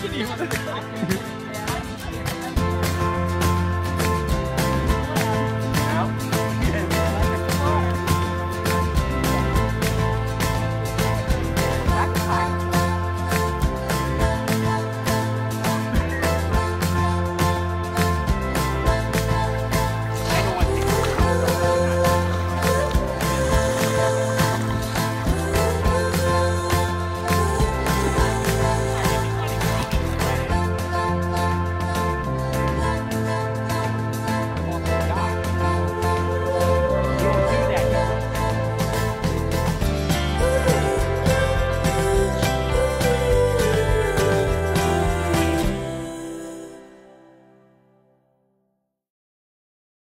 是你们。